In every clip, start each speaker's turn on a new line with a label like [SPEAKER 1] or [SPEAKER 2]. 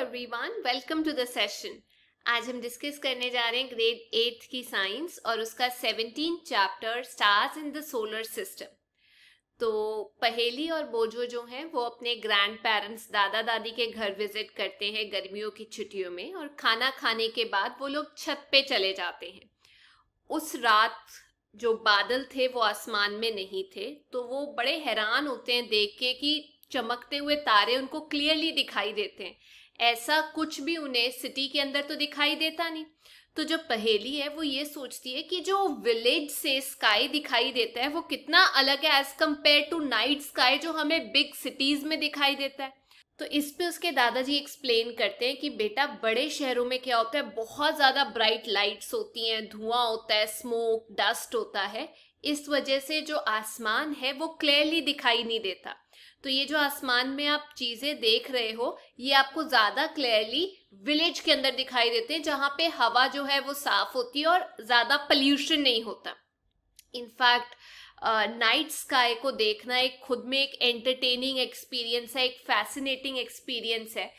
[SPEAKER 1] Everyone welcome to the session आज हम discuss करने जा रहे हैं ग्रेड एट्थ की साइंस और उसका seventeen chapter stars in the solar system तो पहेली और बोझो जो हैं, वो अपने ग्रैंड पेरेंट्स दादा दादी के घर विज़िट करते हैं गर्मियों की छुट्टियों में और खाना खाने के बाद वो लोग छत पे चले जाते हैं। उस रात जो बादल थे, वो आसमान में नहीं थे तो वो बड़े हैरान होते हैं देख के कि चमकते हुए तारे उनको क्लियरली दिखाई देते हैं। ऐसा कुछ भी उन्हें सिटी के अंदर तो दिखाई देता नहीं। तो जो पहेली है, वो ये सोचती है कि जो विलेज से स्काई दिखाई देता है, वो कितना अलग है as compare to night sky जो हमें बिग सिटीज़ में दिखाई देता है। तो इस पे उसके दादाजी एक्सप्लेन करते हैं कि बेटा, बड़े शहरों में क्या होता है, बहुत ज़्यादा ब्राइट लाइट्स होती हैं, धुआँ होता है स्मोक डस्ट होता है। इस वजह से जो आसमान है, वो क्लियरली दिखाई नहीं देता। तो ये जो आसमान में आप चीज़ें देख रहे हो, ये आपको ज़्यादा क्लियरली विलेज के अंदर दिखाई देते हैं, जहाँ पे हवा जो है वो साफ़ होती है और ज़्यादा पल्यूशन नहीं होता। इनफैक्ट नाइट स्काई को देखना एक खुद में एक एंटरटेनिंग एक्सपीरियंस है, एक फैसिनेटिंग एक्सपीरियंस है।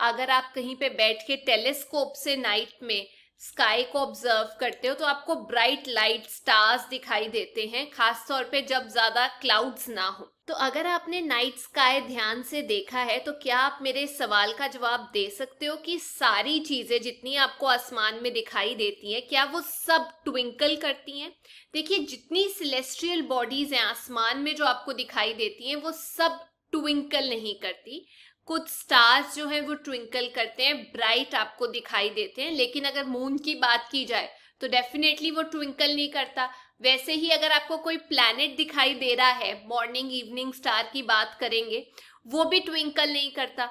[SPEAKER 1] अगर आप कहीं पे बैठ के टेलीस्कोप से नाइट में स्काई को ऑब्ज़र्व करते हो तो आपको ब्राइट लाइट स्टार्स दिखाई देते हैं, खासतौर पे जब ज़्यादा क्लाउड्स ना हो। तो अगर आपने नाइट स्काई ध्यान से देखा है तो क्या आप मेरे सवाल का जवाब दे सकते हो कि सारी चीज़ें जितनी आपको आसमान में दिखाई देती हैं, क्या वो सब ट्विंकल करती हैं? देखिए, जितनी सिलेस्ट्रियल बॉडीज हैं आसमान में जो आपको दिखाई देती हैं, वो सब ट्विंकल नहीं करती। कुछ स्टार्स जो हैं, वो ट्विंकल करते हैं ब्राइट आपको दिखाई देते हैं, लेकिन अगर मून की बात की जाए तो डेफिनेटली वो ट्विंकल नहीं करता। वैसे ही अगर आपको कोई प्लैनेट दिखाई दे रहा है मॉर्निंग इवनिंग स्टार की बात करेंगे, वो भी ट्विंकल नहीं करता।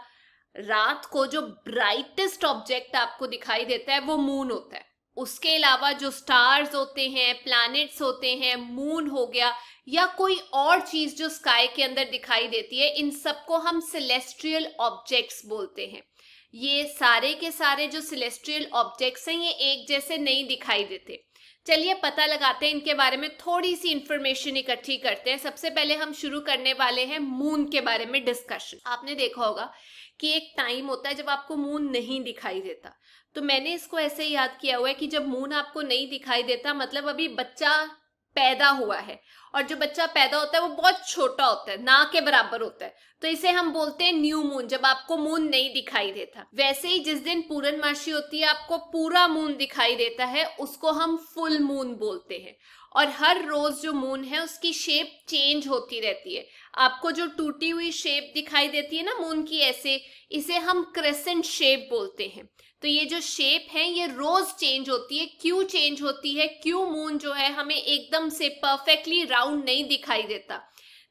[SPEAKER 1] रात को जो ब्राइटेस्ट ऑब्जेक्ट आपको दिखाई देता है, वो मून होता है। उसके अलावा जो स्टार्स होते हैं प्लैनेट्स होते हैं मून हो गया, या कोई और चीज़ जो स्काई के अंदर दिखाई देती है, इन सबको हम सेलेस्ट्रियल ऑब्जेक्ट्स बोलते हैं। ये सारे के सारे जो सेलेस्ट्रियल ऑब्जेक्ट्स हैं, ये एक जैसे नहीं दिखाई देते। चलिए पता लगाते हैं, इनके बारे में थोड़ी सी इंफॉर्मेशन इकट्ठी करते हैं। सबसे पहले हम शुरू करने वाले हैं मून के बारे में डिस्कशन आपने देखा होगा कि एक टाइम होता है जब आपको मून नहीं दिखाई देता। तो मैंने इसको ऐसे याद किया हुआ है कि जब मून आपको नहीं दिखाई देता मतलब अभी बच्चा पैदा हुआ है और जो बच्चा पैदा होता है वो बहुत छोटा होता है, ना के बराबर होता है। तो इसे हम बोलते हैं न्यू मून, जब आपको मून नहीं दिखाई देता। वैसे ही जिस दिन पूरनमाशी होती है, आपको पूरा मून दिखाई देता है, उसको हम फुल मून बोलते हैं। और हर रोज जो मून है, उसकी शेप चेंज होती रहती है। आपको जो टूटी हुई शेप दिखाई देती है ना मून की, ऐसे, इसे हम क्रेसेंट शेप बोलते हैं। तो ये जो शेप है, ये रोज चेंज होती है क्यों चेंज होती है क्यों मून जो है हमें एकदम से परफेक्टली राउंड नहीं दिखाई देता।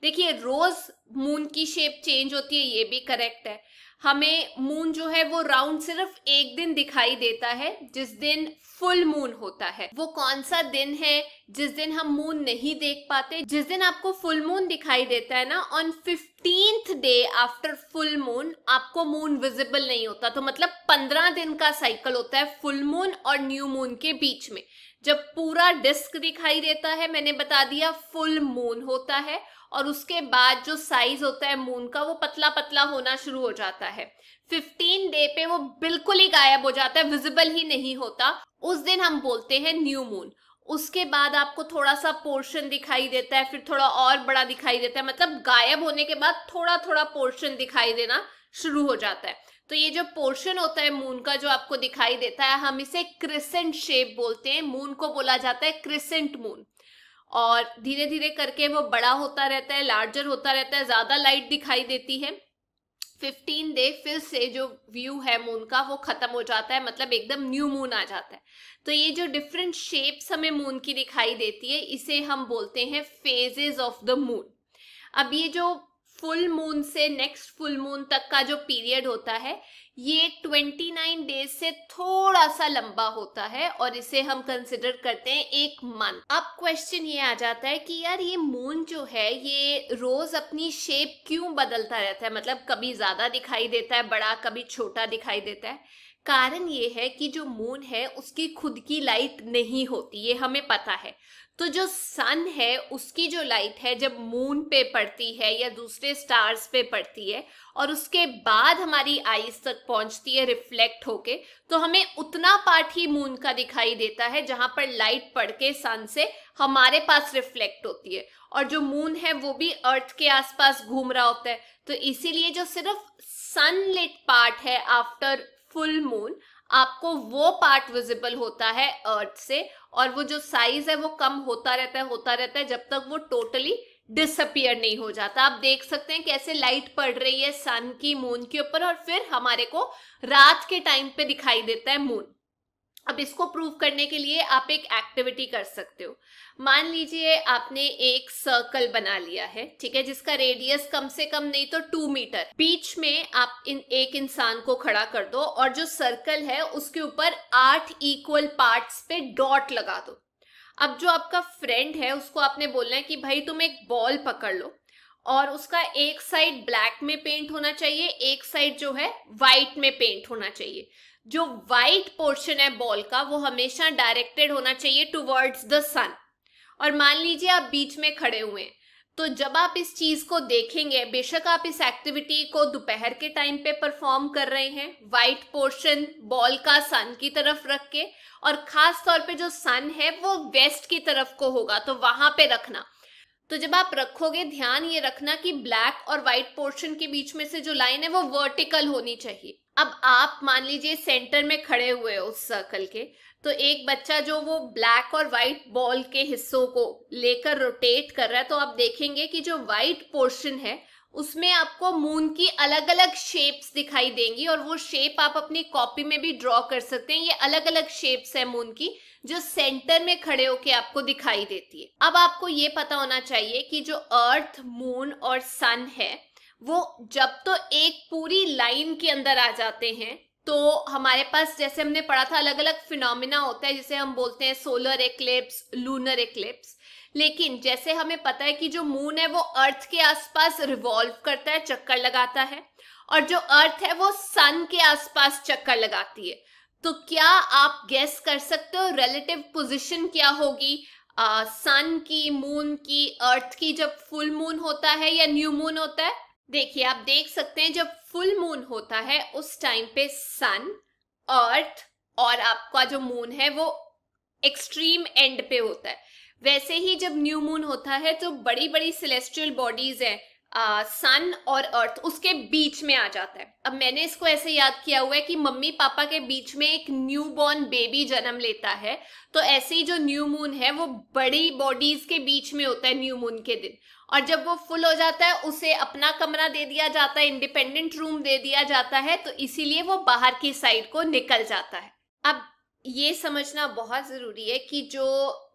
[SPEAKER 1] देखिए रोज मून की शेप चेंज होती है, ये भी करेक्ट है। हमें मून जो है, वो राउंड सिर्फ़ एक दिन दिखाई देता है, जिस दिन फुल मून होता है। वो कौन सा दिन है, जिस दिन हम मून नहीं देख पाते? जिस दिन आपको फुल मून दिखाई देता है ना on fifteenth day after full moon आपको मून विजिबल नहीं होता। तो मतलब पंद्रह दिन का साइकिल होता है फुल मून और न्यू मून के बीच में। जब पूरा डिस्क दिखाई देता है, मैंने बता दिया फुल मून होता है और उसके बाद जो साइज़ होता है मून का, वो पतला पतला होना शुरू हो जाता है। 15 डे पे वो बिल्कुल ही गायब हो जाता है विजिबल ही नहीं होता। उस दिन हम बोलते हैं न्यू मून उसके बाद आपको थोड़ा सा पोर्शन दिखाई देता है, फिर थोड़ा और बड़ा दिखाई देता है। मतलब गायब होने के बाद थोड़ा थोड़ा पोर्शन दिखाई देना शुरू हो जाता है। तो ये जो पोर्शन होता है मून का जो आपको दिखाई देता है, हम इसे क्रिसेंट शेप बोलते हैं। मून को बोला जाता है क्रिसेंट मून और धीरे धीरे करके वो बड़ा होता रहता है लार्जर होता रहता है, ज़्यादा लाइट दिखाई देती है। फिफ्टीन डे फिर से जो व्यू है मून का, वो खत्म हो जाता है मतलब एकदम न्यू मून आ जाता है। तो ये जो डिफरेंट शेप्स हमें मून की दिखाई देती है, इसे हम बोलते हैं फेजेस ऑफ़ द मून अब ये जो फुल मून से नेक्स्ट फुल मून तक का जो पीरियड होता है, ये 29 डेज़ से थोड़ा सा लंबा होता है और इसे हम कंसिडर करते हैं एक मंथ अब क्वेश्चन ये आ जाता है कि यार ये मून जो है, ये रोज अपनी शेप क्यों बदलता रहता है? मतलब कभी ज़्यादा दिखाई देता है, बड़ा, कभी छोटा दिखाई देता है। कारण ये है कि जो मून है, उसकी खुद की लाइट नहीं होती, ये हमें पता है। तो जो सन है, उसकी जो लाइट है, जब मून पे पड़ती है या दूसरे स्टार्स पे पड़ती है और उसके बाद हमारी आईज तक पहुँचती है रिफ्लेक्ट होके तो हमें उतना पार्ट ही मून का दिखाई देता है जहाँ पर लाइट पड़ के सन से हमारे पास रिफ्लेक्ट होती है। और जो मून है, वो भी अर्थ के आसपास घूम रहा होता है। तो इसीलिए जो सिर्फ़ सनलिट पार्ट है आफ्टर फुल मून आपको वो पार्ट विजिबल होता है अर्थ से और वो जो साइज़ है वो कम होता रहता है, होता रहता है जब तक वो टोटली डिसअपियर नहीं हो जाता। आप देख सकते हैं कैसे लाइट पड़ रही है सन की मून के ऊपर और फिर हमारे को रात के टाइम पे दिखाई देता है मून अब इसको प्रूव करने के लिए आप एक एक्टिविटी कर सकते हो। मान लीजिए आपने एक सर्कल बना लिया है, ठीक है, जिसका रेडियस कम से कम नहीं तो टू मीटर बीच में आप इन, एक इंसान को खड़ा कर दो और जो सर्कल है उसके ऊपर आठ इक्वल पार्ट्स पे डॉट लगा दो। अब जो आपका फ्रेंड है, उसको आपने बोलना है कि भाई तुम एक बॉल पकड़ लो और उसका एक साइड ब्लैक में पेंट होना चाहिए, एक साइड जो है व्हाइट में पेंट होना चाहिए। जो वाइट पोर्शन है बॉल का, वो हमेशा डायरेक्टेड होना चाहिए टूवर्ड्स द सन और मान लीजिए आप बीच में खड़े हुए हैं तो जब आप इस चीज़ को देखेंगे, बेशक आप इस एक्टिविटी को दोपहर के टाइम पे परफॉर्म कर रहे हैं व्हाइट पोर्शन बॉल का सन की तरफ़ रख के, और खास तौर पे जो सन है, वो वेस्ट की तरफ़ को होगा तो वहाँ पे रखना। तो जब आप रखोगे, ध्यान ये रखना कि ब्लैक और व्हाइट पोर्शन के बीच में से जो लाइन है, वो वर्टिकल होनी चाहिए। अब आप मान लीजिए सेंटर में खड़े हुए हो उस सर्कल के तो एक बच्चा जो वो ब्लैक और व्हाइट बॉल के हिस्सों को लेकर रोटेट कर रहा है तो आप देखेंगे कि जो व्हाइट पोर्शन है, उसमें आपको मून की अलग अलग शेप्स दिखाई देंगी और वो शेप आप अपनी कॉपी में भी ड्रॉ कर सकते हैं। ये अलग अलग शेप्स है मून की, जो सेंटर में खड़े होके आपको दिखाई देती है। अब आपको ये पता होना चाहिए कि जो अर्थ मून और सन है वो जब तो एक पूरी लाइन के अंदर आ जाते हैं तो हमारे पास जैसे हमने पढ़ा था अलग अलग फिनोमिना होता है, जिसे हम बोलते हैं सोलर एक्लिप्स लूनर एक्लिप्स लेकिन जैसे हमें पता है कि जो मून है, वो अर्थ के आसपास रिवॉल्व करता है, चक्कर लगाता है, और जो अर्थ है, वो सन के आसपास चक्कर लगाती है। तो क्या आप गेस कर सकते हो रिलेटिव पोजीशन क्या होगी? सन की मून की अर्थ की जब फुल मून होता है या न्यू मून होता है? देखिए, आप देख सकते हैं जब फुल मून होता है, उस टाइम पे सन अर्थ और आपका जो मून है, वो एक्सट्रीम एंड पे होता है। वैसे ही जब न्यू मून होता है तो बड़ी बड़ी सेलेस्ट्रियल बॉडीज है सन और अर्थ उसके बीच में आ जाता है। अब मैंने इसको ऐसे याद किया हुआ है कि मम्मी पापा के बीच में एक न्यू बॉर्न बेबी जन्म लेता है तो ऐसे ही जो न्यू मून है, वो बड़ी बॉडीज के बीच में होता है न्यू मून के दिन। और जब वो फुल हो जाता है, उसे अपना कमरा दे दिया जाता है इंडिपेंडेंट रूम दे दिया जाता है तो इसीलिए वो बाहर की साइड को निकल जाता है। अब ये समझना बहुत ज़रूरी है कि जो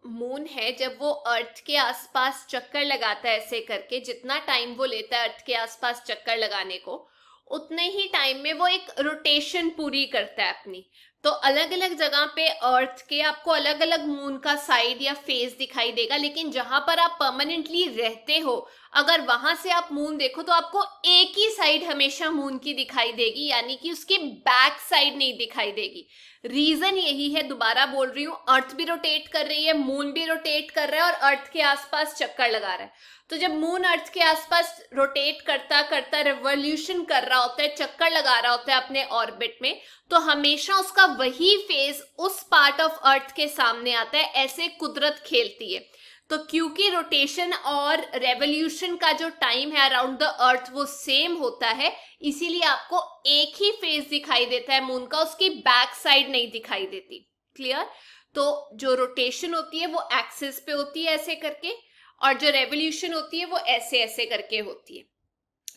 [SPEAKER 1] मून है, जब वो अर्थ के आसपास चक्कर लगाता है ऐसे करके, जितना टाइम वो लेता है अर्थ के आसपास चक्कर लगाने को, उतने ही टाइम में वो एक रोटेशन पूरी करता है अपनी। तो अलग अलग जगह पे अर्थ के आपको अलग अलग मून का साइड या फेस दिखाई देगा, लेकिन जहाँ पर आप परमानेंटली रहते हो अगर वहाँ से आप मून देखो तो आपको एक ही साइड हमेशा मून की दिखाई देगी, यानी कि उसकी बैक साइड नहीं दिखाई देगी। रीजन यही है, दोबारा बोल रही हूँ अर्थ भी रोटेट कर रही है मून भी रोटेट कर रहा है और अर्थ के आसपास चक्कर लगा रहा है। तो जब मून अर्थ के आसपास रोटेट करता करता रिवोल्यूशन कर रहा होता है, चक्कर लगा रहा होता है अपने ऑर्बिट में तो हमेशा उसका वही फ़ेज़ उस पार्ट ऑफ़ अर्थ के सामने आता है, ऐसे कुदरत खेलती है। तो क्योंकि रोटेशन और रेवोल्यूशन का जो टाइम है अराउंड द अर्थ वो सेम होता है, इसीलिए आपको एक ही फ़ेज़ दिखाई देता है मून का, उसकी बैक साइड नहीं दिखाई देती। क्लियर तो जो रोटेशन होती है वो एक्सिस पे होती है ऐसे करके, और जो रेवोल्यूशन होती है वो ऐसे ऐसे करके होती है।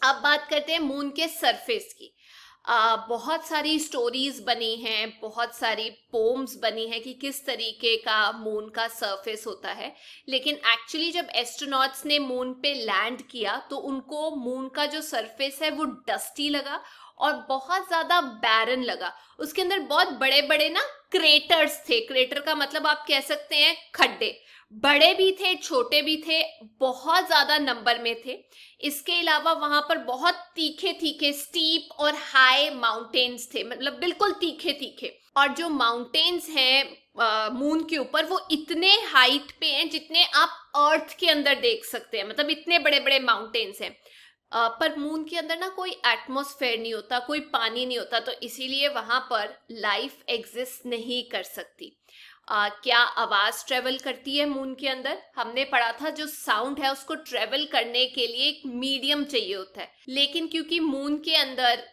[SPEAKER 1] अब बात करते हैं मून के सरफेस की। बहुत सारी स्टोरीज बनी हैं, बहुत सारी पोम्स बनी हैं कि किस तरीके का मून का सरफेस होता है। लेकिन एक्चुअली जब एस्ट्रोनॉट्स ने मून पे लैंड किया तो उनको मून का जो सरफेस है वो डस्टी लगा और बहुत ज़्यादा बैरन लगा। उसके अंदर बहुत बड़े बड़े ना क्रेटर्स थे। क्रेटर का मतलब आप कह सकते हैं खड्डे। बड़े भी थे छोटे भी थे बहुत ज़्यादा नंबर में थे। इसके अलावा वहाँ पर बहुत तीखे तीखे स्टीप और हाई माउंटेन्स थे मतलब बिल्कुल तीखे तीखे और जो माउंटेन्स हैं मून के ऊपर वो इतने हाइट पे हैं जितने आप अर्थ के अंदर देख सकते हैं मतलब इतने बड़े बड़े माउंटेन्स हैं। आ, पर मून के अंदर ना कोई एटमोसफेयर नहीं होता कोई पानी नहीं होता तो इसीलिए वहाँ पर लाइफ एग्जिस्ट नहीं कर सकती। आ, क्या आवाज़ ट्रेवल करती है मून के अंदर? हमने पढ़ा था जो साउंड है उसको ट्रेवल करने के लिए एक मीडियम चाहिए होता है। लेकिन क्योंकि मून के अंदर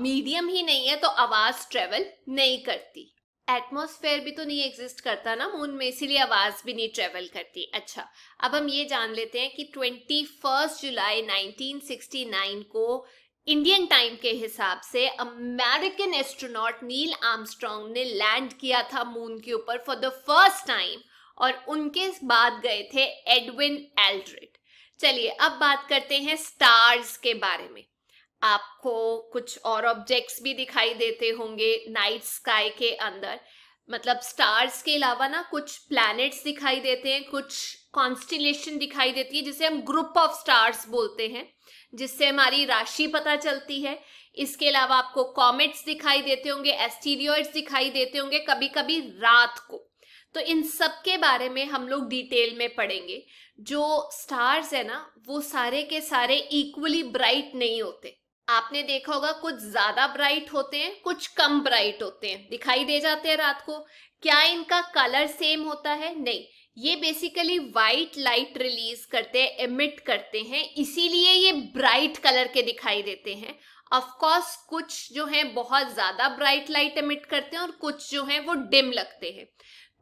[SPEAKER 1] मीडियम ही नहीं है तो आवाज़ ट्रेवल नहीं करती। एटमॉस्फेयर भी तो नहीं एग्जिस्ट करता ना मून में इसीलिए आवाज़ भी नहीं ट्रेवल करती। अच्छा अब हम ये जान लेते हैं कि ट्वेंटी फ़र्स्ट जुलाई 1969 को इंडियन टाइम के हिसाब से अमेरिकन एस्ट्रोनॉट नील आर्मस्ट्रॉन्ग ने लैंड किया था मून के ऊपर फॉर द फ़र्स्ट टाइम और उनके बाद गए थे एडविन एल्ड्रिड चलिए अब बात करते हैं स्टार्स के बारे में। आपको कुछ और ऑब्जेक्ट्स भी दिखाई देते होंगे नाइट स्काई के अंदर। मतलब स्टार्स के अलावा ना कुछ प्लैनेट्स दिखाई देते हैं, कुछ कॉन्स्टिलेशन दिखाई देती है, जिसे हम ग्रुप ऑफ़ स्टार्स बोलते हैं। जिससे हमारी राशि पता चलती है। इसके अलावा आपको कॉमेट्स दिखाई देते होंगे एस्टीरियर्स दिखाई देते होंगे कभी कभी रात को। तो इन सब के बारे में हम लोग डिटेल में पढ़ेंगे। जो स्टार्स है ना, वो सारे के सारे इक्वली ब्राइट नहीं होते। आपने देखा होगा कुछ ज़्यादा ब्राइट होते हैं, कुछ कम ब्राइट होते हैं। दिखाई दे जाते हैं रात को। क्या इनका कलर सेम होता है? नहीं। ये बेसिकली वाइट लाइट रिलीज़ करते हैं एमिट करते हैं, इसीलिए ये ब्राइट कलर के दिखाई देते हैं। ऑफकोर्स कुछ जो है बहुत ज़्यादा ब्राइट लाइट एमिट करते हैं और कुछ जो है वो डिम लगते हैं।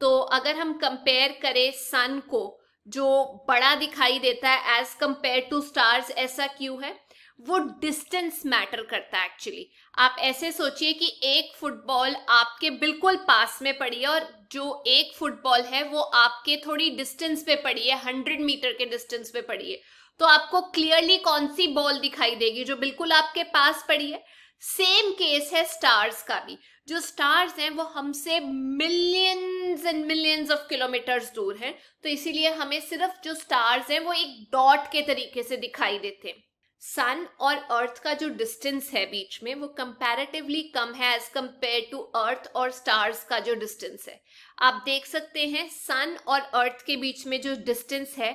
[SPEAKER 1] तो अगर हम कंपेयर करें सन को, जो बड़ा दिखाई देता है एज कंपेयर टू स्टार्स ऐसा क्यों है? वो डिस्टेंस मैटर करता है एक्चुअली आप ऐसे सोचिए कि एक फुटबॉल आपके बिल्कुल पास में पड़ी है और जो एक फुटबॉल है, वो आपके थोड़ी डिस्टेंस पे पड़ी है हंड्रेड मीटर के डिस्टेंस पे पड़ी है। तो आपको क्लियरली कौन सी बॉल दिखाई देगी जो बिल्कुल आपके पास पड़ी है? सेम केस है स्टार्स का भी। जो स्टार्स हैं, वो हमसे millions and millions of kilometres दूर हैं। तो इसीलिए हमें सिर्फ़ जो स्टार्स हैं, वो एक डॉट के तरीके से दिखाई देते हैं। सन और अर्थ का जो डिस्टेंस है बीच में, वो कंपैरेटिवली कम है एज कंपेयर टू अर्थ और स्टार्स का जो डिस्टेंस है। आप देख सकते हैं सन और अर्थ के बीच में जो डिस्टेंस है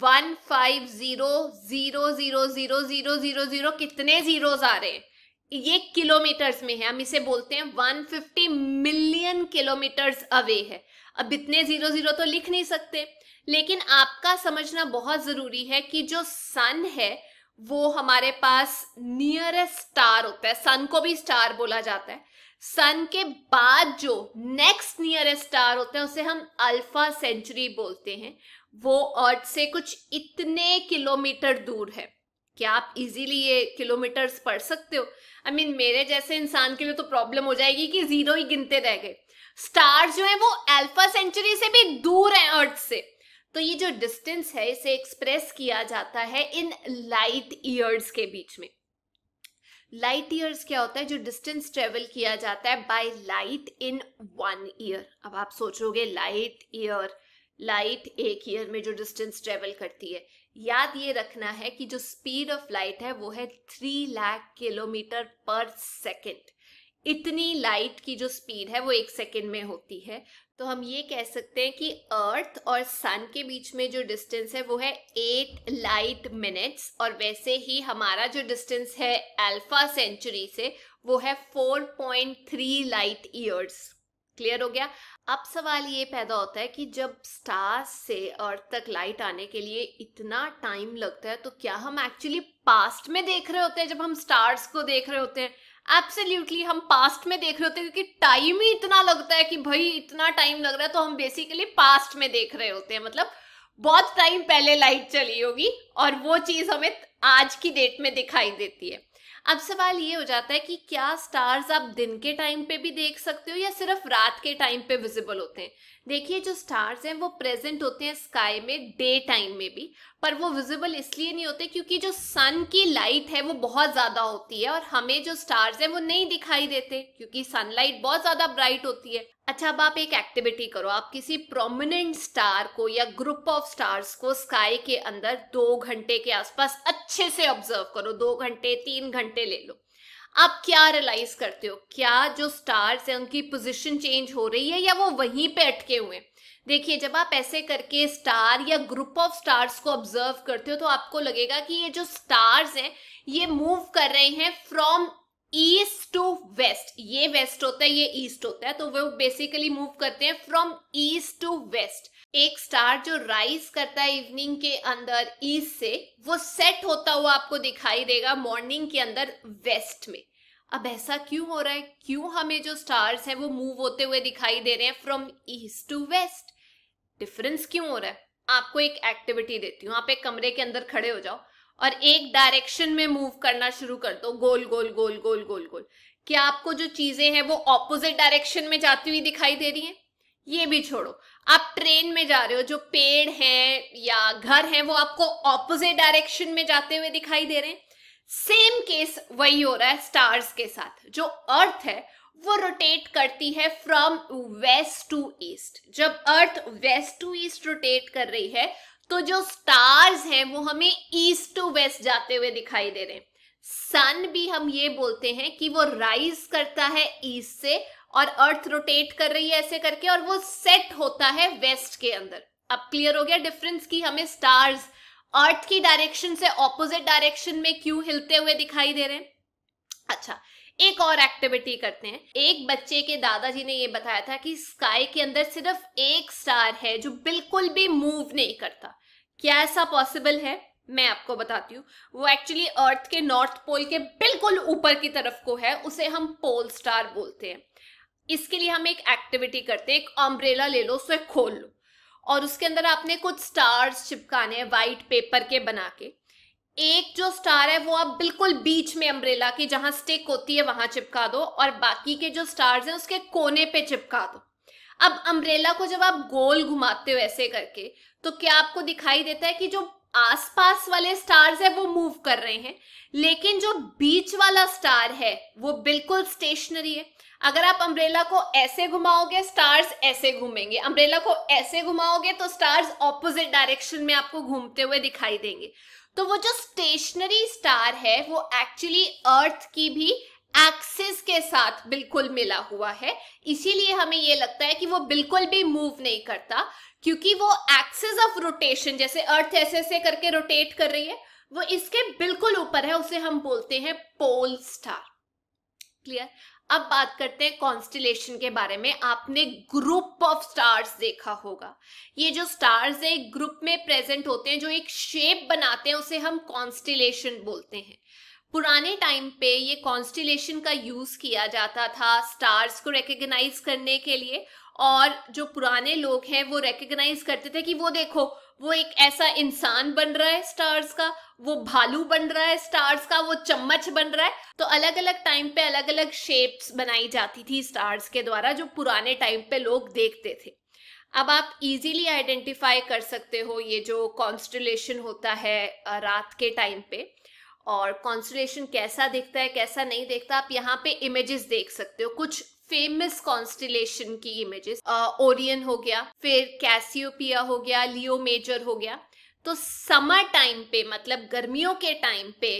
[SPEAKER 1] one five zero zero zero zero zero zero zero कितने जीरोज आ रहे हैं? ये किलोमीटर्स में है। हम इसे बोलते हैं 150 मिलियन किलोमीटर्स अवे है। अब इतने ज़ीरो ज़ीरो तो लिख नहीं सकते। लेकिन आपका समझना बहुत ज़रूरी है कि जो सन है वो हमारे पास नियरेस्ट स्टार होता है। सन को भी स्टार बोला जाता है। सन के बाद जो नेक्स्ट नियरेस्ट स्टार होता है उसे हम अल्फ़ा सेंचुरी बोलते हैं। वो अर्थ से कुछ इतने किलोमीटर दूर है क्या आप इजीली ये किलोमीटर्स पढ़ सकते हो। आई I मीन mean, मेरे जैसे इंसान के लिए तो प्रॉब्लम हो जाएगी कि ज़ीरो ही गिनते रह गए। स्टार जो है वो अल्फ़ा सेंचुरी से भी दूर है अर्थ से। तो ये जो डिस्टेंस है, इसे एक्सप्रेस किया जाता है इन लाइट ईयर्स के बीच में। लाइट ईयर्स क्या होता है? जो डिस्टेंस ट्रेवल किया जाता है by light in one year अब आप सोचोगे लाइट ईयर लाइट एक ईयर में जो डिस्टेंस ट्रेवल करती है। याद ये रखना है कि जो स्पीड ऑफ़ लाइट है, वो है three lakh kilometre per second इतनी लाइट की जो स्पीड है, वो एक सेकेंड में होती है। तो हम ये कह सकते हैं कि अर्थ और सन के बीच में जो डिस्टेंस है, वो है एट लाइट मिनट्स और वैसे ही हमारा जो डिस्टेंस है अल्फ़ा सेंचुरी से, वो है four point three light years clear हो गया? अब सवाल ये पैदा होता है कि जब स्टार्स से अर्थ तक लाइट आने के लिए इतना टाइम लगता है तो क्या हम एक्चुअली पास्ट में देख रहे होते हैं? जब हम स्टार्स को देख रहे होते हैं एब्सोल्युटली हम पास्ट में देख रहे होते हैं क्योंकि टाइम ही इतना लगता है कि भाई, इतना टाइम लग रहा है तो हम बेसिकली पास्ट में देख रहे होते हैं। मतलब बहुत टाइम पहले लाइट चली होगी और वो चीज़ हमें आज की डेट में दिखाई देती है। अब सवाल ये हो जाता है कि क्या स्टार्स आप दिन के टाइम पे भी देख सकते हो या सिर्फ़ रात के टाइम पे विजिबल होते हैं? देखिए, जो स्टार्स हैं, वो प्रेजेंट होते हैं स्काई में डे टाइम में भी। पर वो विजिबल इसलिए नहीं होते क्योंकि जो सन की लाइट है वो बहुत ज़्यादा होती है और हमें जो स्टार्स हैं वो नहीं दिखाई देते क्योंकि सनलाइट बहुत ज़्यादा ब्राइट होती है। अच्छा अब आप एक एक्टिविटी करो। आप किसी प्रोमिनेंट स्टार को या ग्रुप ऑफ़ स्टार्स को स्काई के अंदर दो घंटे के आसपास अच्छे से ऑब्ज़र्व करो। दो घंटे, तीन घंटे ले लो। आप क्या रियलाइज़ करते हो? क्या जो स्टार्स है उनकी पोजीशन चेंज हो रही है या वो वहीं पे अटके हुए हैं? देखिए, जब आप ऐसे करके स्टार या ग्रुप ऑफ़ स्टार्स को ऑब्ज़र्व करते हो तो आपको लगेगा कि ये जो स्टार्स हैं, ये मूव कर रहे हैं फ्रॉम ईस्ट टू वेस्ट ये वेस्ट होता है, ये ईस्ट होता है तो वो बेसिकली मूव करते हैं फ्रॉम ईस्ट टू वेस्ट एक स्टार जो राइज करता है इवनिंग के अंदर ईस्ट से, वो सेट होता हुआ आपको दिखाई देगा मॉर्निंग के अंदर वेस्ट में। अब ऐसा क्यों हो रहा है? क्यों हमें जो स्टार्स हैं वो मूव होते हुए दिखाई दे रहे हैं from east to west difference क्यों हो रहा है? आपको एक एक्टिविटी देती हूँ। आप एक कमरे के अंदर खड़े हो जाओ और एक डायरेक्शन में मूव करना शुरू कर दो। गोल गोल गोल गोल गोल गोल। क्या आपको जो चीज़ें हैं वो ऑपोजिट डायरेक्शन में जाती हुई दिखाई दे रही हैं? ये भी छोड़ो। आप ट्रेन में जा रहे हो, जो पेड़ हैं या घर हैं, वो आपको ऑपोजिट डायरेक्शन में जाते हुए दिखाई दे रहे हैं। सेम केस वही हो रहा है स्टार्स के साथ। जो अर्थ है, वो रोटेट करती है फ्रॉम वेस्ट टू ईस्ट जब earth west to east rotate कर रही है तो जो स्टार्स हैं, वो हमें ईस्ट टू वेस्ट जाते हुए दिखाई दे रहे हैं। सन भी हम ये बोलते हैं कि वो राइज करता है ईस्ट से और अर्थ रोटेट कर रही है ऐसे करके और वो सेट होता है वेस्ट के अंदर। अब क्लियर हो गया डिफरेंस की हमें स्टार्स अर्थ की डायरेक्शन से ऑपोजिट डायरेक्शन में क्यों हिलते हुए दिखाई दे रहे हैं? अच्छा एक और एक्टिविटी करते हैं। एक बच्चे के दादाजी ने ये बताया था कि स्काई के अंदर सिर्फ़ एक स्टार है जो बिल्कुल भी मूव नहीं करता। क्या ऐसा पॉसिबल है? मैं आपको बताती हूँ। वो एक्चुअली अर्थ के नॉर्थ पोल के बिल्कुल ऊपर की तरफ़ को है, उसे हम पोल स्टार बोलते हैं। इसके लिए हम एक एक्टिविटी करते हैं। एक अम्ब्रेला ले लो, उसे खोल लो। और उसके अंदर आपने कुछ स्टार्स चिपकाने हैं वाइट पेपर के बना के। एक जो स्टार है, वो आप बिल्कुल बीच में अम्ब्रेला की जहाँ स्टिक होती है, वहाँ चिपका दो और बाकी के जो स्टार्स हैं, उसके कोने पे चिपका दो। अब अम्ब्रेला को जब आप गोल घुमाते हो ऐसे करके तो क्या आपको दिखाई देता है कि जो आसपास वाले स्टार्स है, वो मूव कर रहे हैं। लेकिन जो बीच वाला स्टार है, वो बिल्कुल स्टेशनरी है। अगर आप अम्ब्रेला को ऐसे घुमाओगे स्टार्स ऐसे घूमेंगे। अम्ब्रेला को ऐसे घुमाओगे तो स्टार्स ऑपोजिट डायरेक्शन में आपको घूमते हुए दिखाई देंगे। तो वो जो स्टेशनरी स्टार है, वो एक्चुअली अर्थ की भी एक्सिस के साथ बिल्कुल मिला हुआ है। इसीलिए हमें ये लगता है कि वो बिल्कुल भी मूव नहीं करता, क्योंकि वो एक्सिस ऑफ़ रोटेशन जैसे अर्थ ऐसे ऐसे करके रोटेट कर रही है, वो इसके बिल्कुल ऊपर है, उसे हम बोलते हैं पोल स्टार क्लियर अब बात करते हैं कॉन्स्टिलेशन के बारे में। आपने ग्रुप ऑफ़ स्टार्स देखा होगा। ये जो स्टार्स है ग्रुप में प्रेजेंट होते हैं, जो एक शेप बनाते हैं, उसे हम कॉन्स्टिलेशन बोलते हैं। पुराने टाइम पे ये कॉन्स्टिलेशन का यूज़ किया जाता था स्टार्स को रिकग्नाइज करने के लिए और जो पुराने लोग हैं वो रिकग्नाइज करते थे कि वो देखो, वो एक ऐसा इंसान बन रहा है स्टार्स का, वो भालू बन रहा है स्टार्स का, वो चम्मच बन रहा है। तो अलग अलग टाइम पे अलग अलग शेप्स बनाई जाती थी स्टार्स के द्वारा जो पुराने टाइम पे लोग देखते थे। अब आप इजीली आइडेंटिफाई कर सकते हो ये जो कॉन्स्टलेशन होता है रात के टाइम पे। और कॉन्स्टलेशन कैसा दिखता है, कैसा नहीं दिखता, आप यहाँ पे इमेजेस देख सकते हो। कुछ फ़ेमस कॉन्स्टिलेशन की इमेजेस ओरियन हो गया, फिर कैसियोपिया हो गया लियो मेजर हो गया। तो समर टाइम पे मतलब गर्मियों के टाइम पे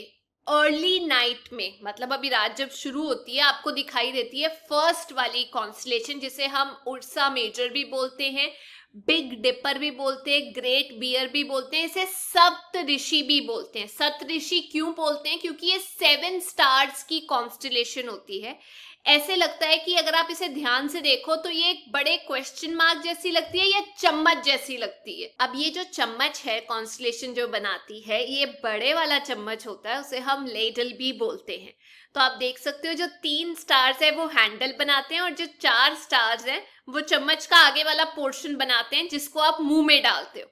[SPEAKER 1] अर्ली नाइट में मतलब अभी रात जब शुरू होती है, आपको दिखाई देती है फ़र्स्ट वाली कॉन्स्टलेशन जिसे हम उर्सा मेजर भी बोलते हैं। बिग डिपर भी बोलते हैं, ग्रेट बियर भी बोलते हैं, इसे सप्त ऋषि भी बोलते हैं। सप्त ऋषि क्यों बोलते हैं? क्योंकि ये सेवन स्टार्स की कॉन्स्टिलेशन होती है। ऐसे लगता है कि अगर आप इसे ध्यान से देखो तो ये एक बड़े क्वेश्चन मार्क जैसी लगती है या चम्मच जैसी लगती है? अब ये जो चम्मच है कॉन्स्टलेशन जो बनाती है, ये बड़े वाला चम्मच होता है, उसे हम लेडल भी बोलते हैं। तो आप देख सकते हो जो तीन स्टार्स है, वो हैंडल बनाते हैं और जो चार स्टार्स हैं, वो चम्मच का आगे वाला पोर्शन बनाते हैं, जिसको आप मुँह में डालते हो।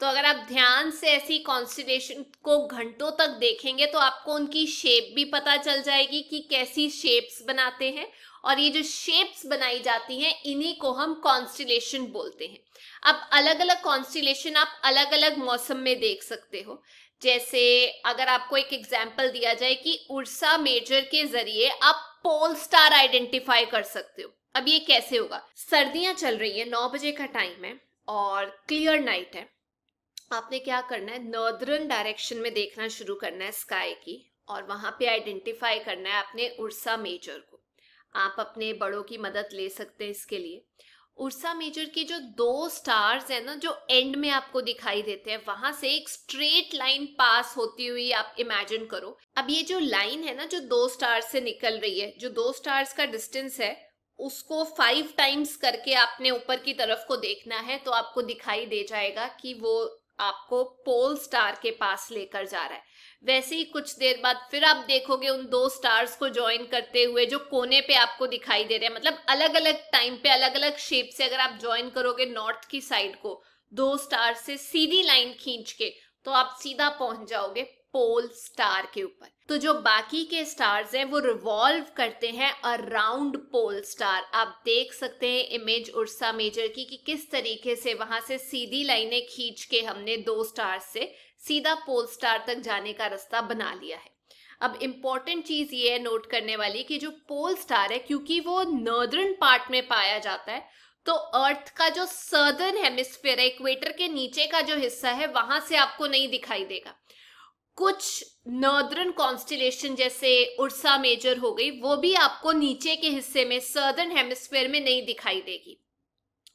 [SPEAKER 1] तो अगर आप ध्यान से ऐसी कॉन्स्टिलेशन को घंटों तक देखेंगे तो आपको उनकी शेप भी पता चल जाएगी कि कैसी शेप्स बनाते हैं। और ये जो शेप्स बनाई जाती हैं, इन्हीं को हम कॉन्स्टिलेशन बोलते हैं। अब अलग अलग कॉन्स्टिलेशन आप अलग अलग मौसम में देख सकते हो। जैसे अगर आपको एक एग्ज़ाम्पल दिया जाए कि उर्सा मेजर के ज़रिए आप पोल स्टार आइडेंटिफाई कर सकते हो। अब ये कैसे होगा? सर्दियाँ चल रही है, नौ बजे का टाइम है और क्लियर नाइट है। आपने क्या करना है? नॉर्दर्न डायरेक्शन में देखना शुरू करना है स्काई की और वहाँ पे आइडेंटिफाई करना है अपने उर्सा मेजर को। आप अपने बड़ों की मदद ले सकते हैं इसके लिए। उर्सा मेजर की जो दो स्टार्स है ना, जो एंड में आपको दिखाई देते हैं, वहाँ से एक स्ट्रेट लाइन पास होती हुई आप इमेजिन करो। अब ये जो लाइन है ना, जो दो स्टार्स से निकल रही है, जो दो स्टार्स का डिस्टेंस है, उसको फाइव टाइम्स करके आपने ऊपर की तरफ़ को देखना है तो आपको दिखाई दे जाएगा कि वो आपको पोल स्टार के पास लेकर जा रहा है। वैसे ही कुछ देर बाद फिर आप देखोगे उन दो स्टार्स को ज्वाइन करते हुए जो कोने पे आपको दिखाई दे रहे हैं। मतलब अलग अलग टाइम पे अलग अलग शेप से अगर आप ज्वाइन करोगे नॉर्थ की साइड को, दो स्टार से सीधी लाइन खींच के तो आप सीधा पहुँच जाओगे। पोल स्टार के ऊपर। तो जो बाकी के स्टार्स हैं, वो रिवॉल्व करते हैं अराउंड पोल स्टार। आप देख सकते हैं इमेज उर्सा मेजर की कि किस तरीके से वहाँ से सीधी लाइनें खींच के हमने दो स्टार्स से सीधा पोल स्टार तक जाने का रास्ता बना लिया है। अब इंपॉर्टेंट चीज़ ये है नोट करने वाली कि जो पोल स्टार है, क्योंकि वो नॉर्दर्न पार्ट में पाया जाता है तो अर्थ का जो सर्दर्न हेमिस्फीयर है, इक्वेटर के नीचे का जो हिस्सा है, वहाँ से आपको नहीं दिखाई देगा। कुछ नॉर्दर्न कॉन्स्टिलेशन जैसे उर्सा मेजर हो गई, वो भी आपको नीचे के हिस्से में सर्दर्न हेमिस्फीयर में नहीं दिखाई देगी।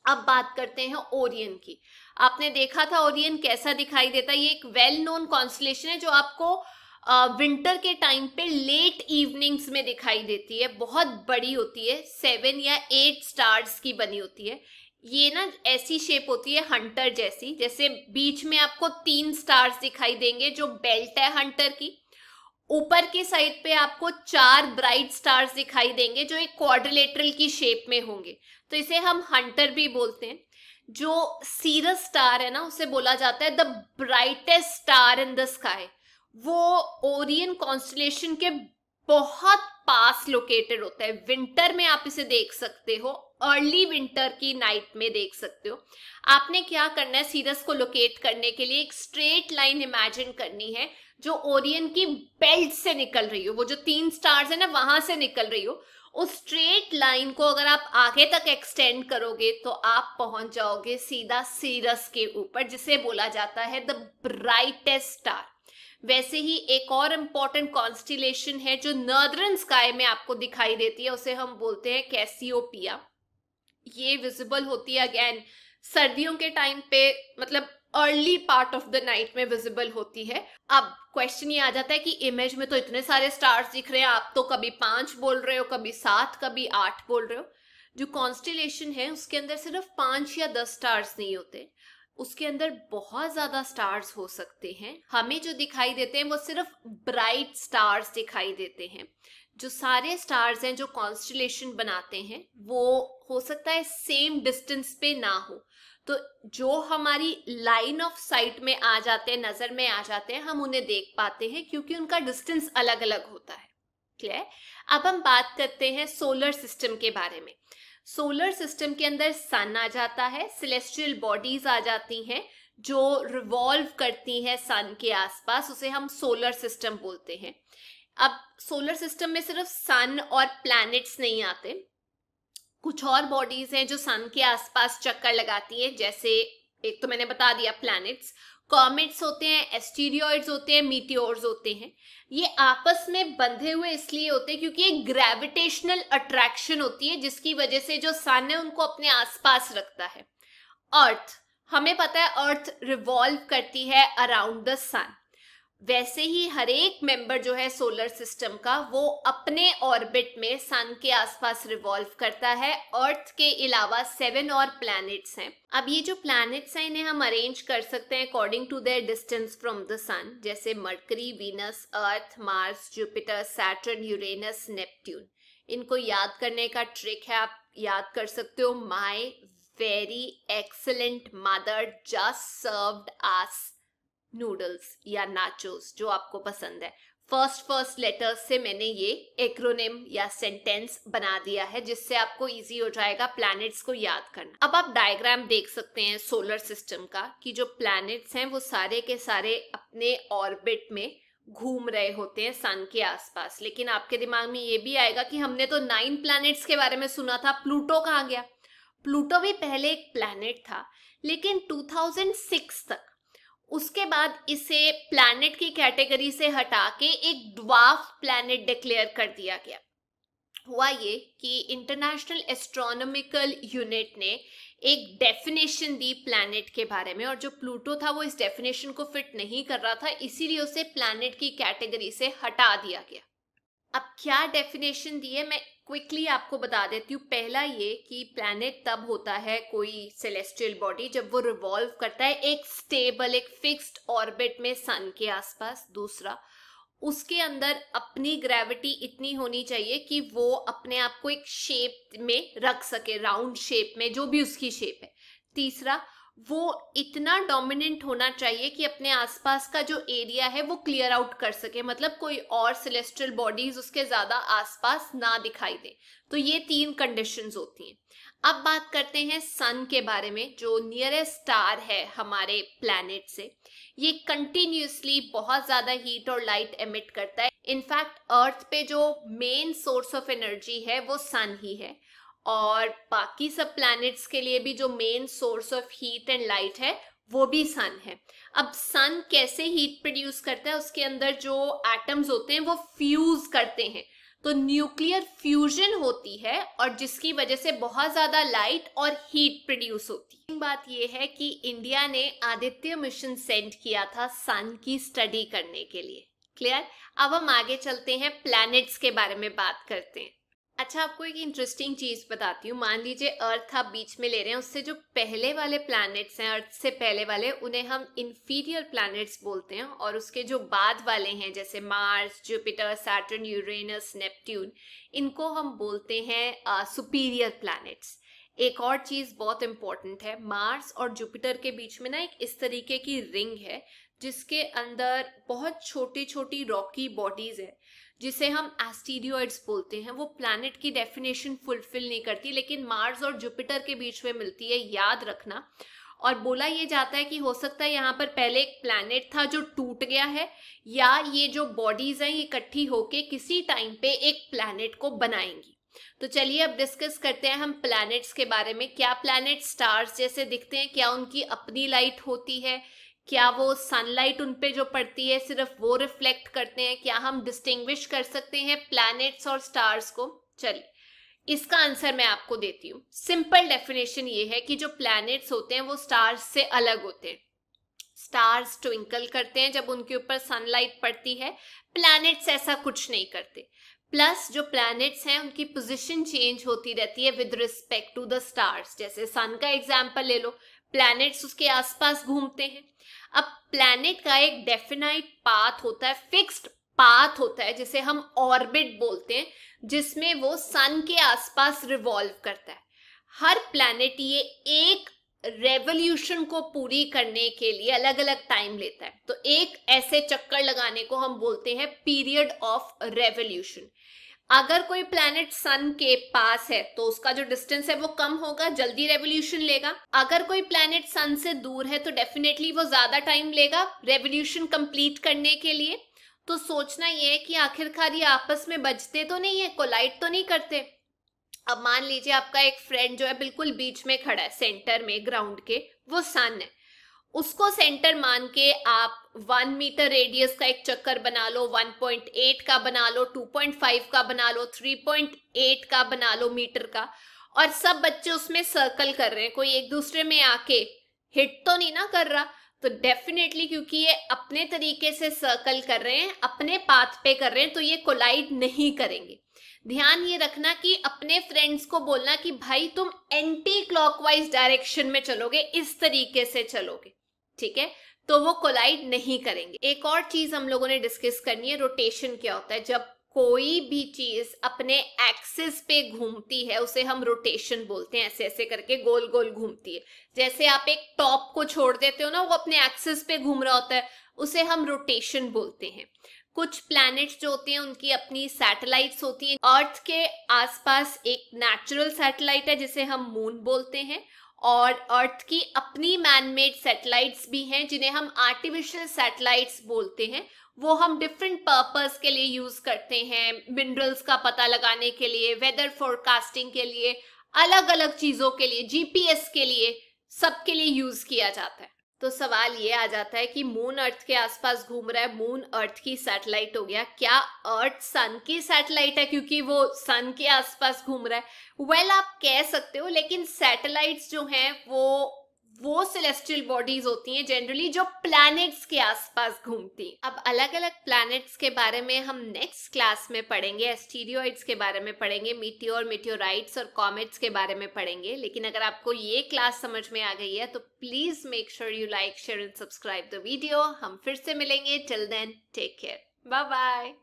[SPEAKER 1] अब बात करते हैं ओरियन की। आपने देखा था ओरियन कैसा दिखाई देता है? ये एक वेल नोन कॉन्स्टलेशन है जो आपको विंटर के टाइम पे लेट इवनिंग्स में दिखाई देती है। बहुत बड़ी होती है सेवन या एट स्टार्स की बनी होती है। ये ना ऐसी शेप होती है हंटर जैसी, जैसे बीच में आपको तीन स्टार्स दिखाई देंगे जो बेल्ट है हंटर की। ऊपर की साइड पे आपको चार ब्राइट स्टार्स दिखाई देंगे जो एक क्वाड्रिलेटरल की शेप में होंगे। तो इसे हम हंटर भी बोलते हैं। जो सीरस स्टार है ना, उसे बोला जाता है the brightest star in the sky वो ओरियन कॉन्स्टलेशन के बहुत पास लोकेटेड होता है। विंटर में आप इसे देख सकते हो। अर्ली विंटर की नाइट में देख सकते हो। आपने क्या करना है? सीरस को लोकेट करने के लिए एक स्ट्रेट लाइन इमेजिन करनी है, जो ओरियन की बेल्ट से निकल रही हो। वो जो तीन स्टार्स है ना, वहाँ से निकल रही हो। उस स्ट्रेट लाइन को अगर आप आगे तक एक्सटेंड करोगे तो आप पहुँच जाओगे सीधा सीरस के ऊपर, जिसे बोला जाता है द ब्राइटेस्ट स्टार वैसे ही एक और इंपॉर्टेंट कॉन्स्टिलेशन है, जो नर्दर्न स्काई में आपको दिखाई देती है, उसे हम बोलते हैं कैसियोपिया ये विजिबल होती है अगेन सर्दियों के टाइम पे मतलब early part of the night में विजिबल होती है। अब क्वेश्चन ये आ जाता है कि इमेज में तो इतने सारे स्टार्स दिख रहे हैं, आप तो कभी पाँच बोल रहे हो, कभी सात, कभी आठ बोल रहे हो। जो कॉन्स्टिलेशन है, उसके अंदर सिर्फ़ पाँच या दस स्टार्स नहीं होते। उसके अंदर बहुत ज़्यादा स्टार्स हो सकते हैं। हमें जो दिखाई देते हैं, वो सिर्फ़ ब्राइट स्टार्स दिखाई देते हैं। जो सारे स्टार्स हैं, जो कॉन्स्टिलेशन बनाते हैं, वो हो सकता है सेम डिस्टेंस पे ना हो। तो जो हमारी लाइन ऑफ़ साइट में आ जाते हैं, नज़र में आ जाते हैं, हम उन्हें देख पाते हैं क्योंकि उनका डिस्टेंस अलग अलग होता है। क्लियर अब हम बात करते हैं सोलर सिस्टम के बारे में। सोलर सिस्टम के अंदर सन आ जाता है सिलेस्ट्रियल बॉडीज आ जाती हैं, जो रिवॉल्व करती हैं सन के आसपास, उसे हम सोलर सिस्टम बोलते हैं। अब सोलर सिस्टम में सिर्फ़ सन और प्लैनेट्स नहीं आते। कुछ और बॉडीज हैं जो सन के आसपास चक्कर लगाती हैं, जैसे एक तो मैंने बता दिया प्लैनेट्स कॉमेट्स होते हैं एस्टीरियोइड्स होते हैं मीटियोर्स होते हैं। ये आपस में बंधे हुए इसलिए होते हैं क्योंकि एक ग्रेविटेशनल अट्रैक्शन होती है, जिसकी वजह से जो सन है उनको अपने आसपास रखता है। अर्थ हमें पता है अर्थ रिवॉल्व करती है अराउंड द सन वैसे ही हर एक मेंबर जो है सोलर सिस्टम का, वो अपने ऑर्बिट में सन के आसपास रिवॉल्व करता है अर्थ के अलावा सेवन और प्लैनेट्स हैं। अब ये जो प्लैनेट्स हैं, इन्हें हम अरेंज कर सकते हैं according to their distance from the sun जैसे Mercury Venus Earth Mars Jupiter Saturn Uranus Neptune इनको याद करने का ट्रिक है, आप याद कर सकते हो my very excellent mother just served us noodles या नाचोस जो आपको पसंद है। फ़र्स्ट फ़र्स्ट लेटर से मैंने ये एक्रोनिम या सेंटेंस बना दिया है, जिससे आपको इजी हो जाएगा प्लैनेट्स को याद करना। अब आप डायग्राम देख सकते हैं सोलर सिस्टम का, कि जो प्लैनेट्स हैं वो सारे के सारे अपने ऑर्बिट में घूम रहे होते हैं सन के आसपास। लेकिन आपके दिमाग में ये भी आएगा कि हमने तो नाइन प्लैनेट्स के बारे में सुना था, प्लूटो कहाँ गया? प्लूटो भी पहले एक प्लैनेट था, लेकिन 2006 तक उसके बाद इसे प्लैनेट की कैटेगरी से हटा के एक ड्वार्फ प्लैनेट डिक्लेयर कर दिया गया। हुआ ये कि इंटरनेशनल एस्ट्रोनॉमिकल यूनिट ने एक डेफिनेशन दी प्लैनेट के बारे में और जो प्लूटो था वो इस डेफिनेशन को फिट नहीं कर रहा था, इसीलिए उसे प्लैनेट की कैटेगरी से हटा दिया गया। अब क्या डेफिनेशन दी है, मैं क्विकली आपको बता देती हूँ, पहला ये कि प्लैनेट तब होता है कोई सेलेस्टियल बॉडी जब वो रिवॉल्व करता है एक स्टेबल एक फिक्स्ड ऑर्बिट में सन के आसपास, दूसरा। उसके अंदर अपनी ग्रेविटी इतनी होनी चाहिए कि वो अपने आप को एक शेप में रख सके राउंड शेप में, जो भी उसकी शेप है। तीसरा वो इतना डोमिनेंट होना चाहिए कि अपने आसपास का जो एरिया है वो क्लियर आउट कर सके। मतलब कोई और सेलेस्ट्रियल बॉडीज उसके ज़्यादा आसपास ना दिखाई दे। तो ये तीन कंडीशंस होती हैं। अब बात करते हैं सन के बारे में, जो नियरेस्ट स्टार है हमारे प्लैनेट से। ये कंटिन्यूसली बहुत ज़्यादा हीट और लाइट एमिट करता है। इनफैक्ट अर्थ पे जो मेन सोर्स ऑफ़ एनर्जी है वो सन ही है। और बाकी सब प्लैनेट्स के लिए भी जो main source of heat and light है, वो भी सन है। अब सन कैसे हीट प्रोड्यूस करता है, उसके अंदर जो एटम्स होते हैं, वो फ्यूज करते हैं। तो न्यूक्लियर फ्यूजन होती है और जिसकी वजह से बहुत ज़्यादा लाइट और हीट प्रोड्यूस होती है। बात यह है कि इंडिया ने आदित्य मिशन सेंड किया था सन की स्टडी करने के लिए। क्लियर अब हम आगे चलते हैं प्लैनेट्स के बारे में बात करते हैं। अच्छा आपको एक इंटरेस्टिंग चीज़ बताती हूँ। मान लीजिए अर्थ आप बीच में ले रहे हैं, उससे जो पहले वाले प्लैनेट्स हैं अर्थ से पहले वाले, उन्हें हम इंफीरियर प्लैनेट्स बोलते हैं और उसके जो बाद वाले हैं, जैसे Mars Jupiter Saturn Uranus Neptune इनको हम बोलते हैं सुपीरियर प्लैनेट्स एक और चीज़ बहुत इंपॉर्टेंट है मार्स और जुपिटर के बीच में ना एक इस तरीके की रिंग है, जिसके अंदर बहुत छोटी छोटी रॉकी बॉडीज है। जिसे हम एस्टीरियोइड्स बोलते हैं, वो प्लैनेट की डेफिनेशन फुलफिल नहीं करती, लेकिन मार्स और जुपिटर के बीच में मिलती है, याद रखना। और बोला ये जाता है कि हो सकता है यहाँ पर पहले एक प्लैनेट था जो टूट गया है, या ये जो बॉडीज हैं, ये इकट्ठी होके किसी टाइम पे एक प्लैनेट को बनाएँगी। तो चलिए अब डिस्कस करते हैं हम प्लैनेट्स के बारे में, क्या प्लैनेट स्टार्स जैसे दिखते हैं, क्या उनकी अपनी लाइट होती है क्या वो सनलाइट उन पे जो पड़ती है सिर्फ़ वो रिफ्लेक्ट करते हैं? क्या हम डिस्टिंग्विश कर सकते हैं प्लैनेट्स और स्टार्स को? चलिए, इसका आंसर मैं आपको देती हूँ। सिंपल डेफिनेशन ये है कि जो प्लैनेट्स होते हैं वो स्टार्स से अलग होते हैं। स्टार्स ट्विंकल करते हैं जब उनके ऊपर सनलाइट पड़ती है। प्लैनेट्स ऐसा कुछ नहीं करते। प्लस जो प्लैनेट्स हैं, उनकी पोजीशन चेंज होती रहती है with respect to the stars जैसे सन का एग्जांपल ले लो। प्लैनेट्स उसके आसपास घूमते हैं। अब प्लैनेट का एक डेफिनाइट पाथ होता है फिक्स्ड पाथ होता है, जिसे हम ऑर्बिट बोलते हैं, जिसमें वो सन के आसपास रिवॉल्व करता है। हर प्लैनेट ये एक रेवोल्यूशन को पूरी करने के लिए अलग अलग टाइम लेता है। तो एक ऐसे चक्कर लगाने को हम बोलते हैं पीरियड ऑफ़ रेवोल्यूशन अगर कोई प्लैनेट सन के पास है तो उसका जो डिस्टेंस है वो कम होगा, जल्दी रेवोल्यूशन लेगा। अगर कोई प्लैनेट सन से दूर है तो डेफिनेटली वो ज़्यादा टाइम लेगा रेवोल्यूशन कंप्लीट करने के लिए। तो सोचना ये है कि आखिरकार ये आपस में बजते तो नहीं है कोलाइड तो नहीं करते। अब मान लीजिए आपका एक फ्रेंड जो है, बिल्कुल बीच में खड़ा है सेंटर में ग्राउंड के, वो सन है। उसको सेंटर मान के आप वन मीटर रेडियस का एक चक्कर बना लो 1.8 का बना लो 2.5 का बना लो 3.8 का बना लो मीटर का। और सब बच्चे उसमें सर्कल कर रहे हैं। कोई एक दूसरे में आके हिट तो नहीं ना कर रहा। तो डेफिनेटली क्योंकि ये अपने तरीके से सर्कल कर रहे हैं, अपने पाथ पे कर रहे हैं तो ये कोलाइड नहीं करेंगे। ध्यान ये रखना कि अपने फ्रेंड्स को बोलना कि भाई तुम एंटी क्लॉकवाइज डायरेक्शन में चलोगे, इस तरीके से चलोगे, ठीक है? तो वो कोलाइड नहीं करेंगे। एक और चीज़ हम लोगों ने डिस्कस करनी है रोटेशन क्या होता है? जब कोई भी चीज़ अपने एक्सिस पे घूमती है, उसे हम रोटेशन बोलते हैं ऐसे ऐसे करके गोल गोल घूमती है। जैसे आप एक टॉप को छोड़ देते हो ना, वो अपने एक्सिस पे घूम रहा होता है, उसे हम रोटेशन बोलते हैं। कुछ प्लैनेट्स जो होते हैं, उनकी अपनी सैटेलाइट्स होती हैं। अर्थ के आसपास एक नेचुरल सैटेलाइट है, जिसे हम मून बोलते हैं। और अर्थ की अपनी मैनमेड सैटेलाइट्स भी हैं, जिन्हें हम आर्टिफिशियल सैटेलाइट्स बोलते हैं। वो हम डिफरेंट पर्पस के लिए यूज़ करते हैं मिनरल्स का पता लगाने के लिए वेदर फोरकास्टिंग के लिए अलग अलग चीज़ों के लिए जीपीएस के लिए, सबके लिए यूज़ किया जाता है। तो सवाल ये आ जाता है कि मून अर्थ के आसपास घूम रहा है मून अर्थ की सैटेलाइट हो गया। क्या अर्थ सन की सैटेलाइट है? क्योंकि वो सन के आसपास घूम रहा है। वेल well, आप कह सकते हो लेकिन सैटेलाइट्स जो हैं वो वो सेलेस्टियल बॉडीज होती हैं जनरली जो प्लैनेट्स के आसपास घूमती अब अलग अलग प्लैनेट्स के बारे में हम नेक्स्ट क्लास में पढ़ेंगे एस्टीरियोइड्स के बारे में पढ़ेंगे मीटियोर मीटियोराइट्स और कॉमेट्स के बारे में पढ़ेंगे। लेकिन अगर आपको ये क्लास समझ में आ गई है तो please make sure you like share and subscribe the video हम फिर से मिलेंगे। Till then take care bye bye